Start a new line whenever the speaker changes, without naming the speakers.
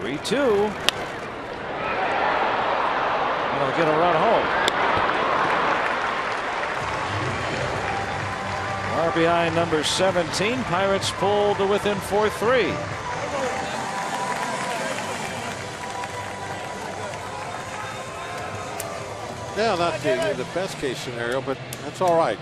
3-2. That'll get a run home. RBI number 17. Pirates pull to within 4-3.
Yeah, not the, the best case scenario, but that's all right.